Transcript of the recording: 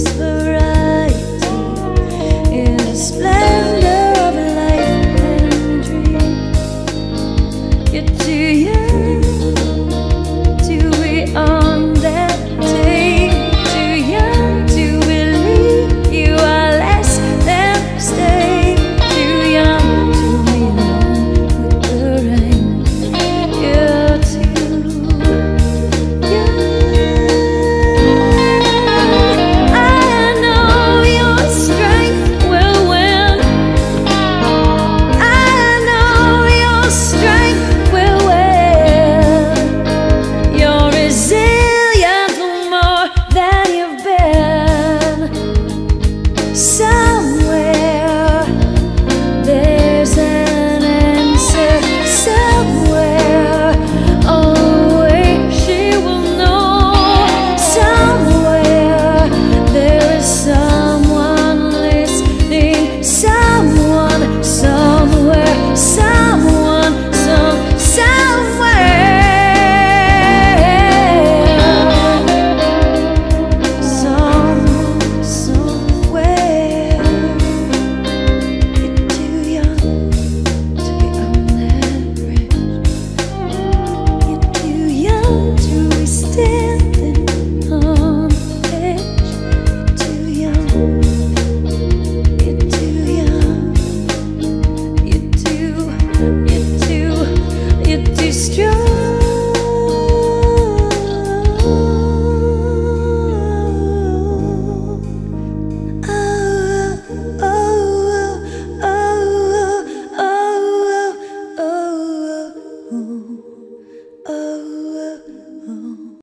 whisper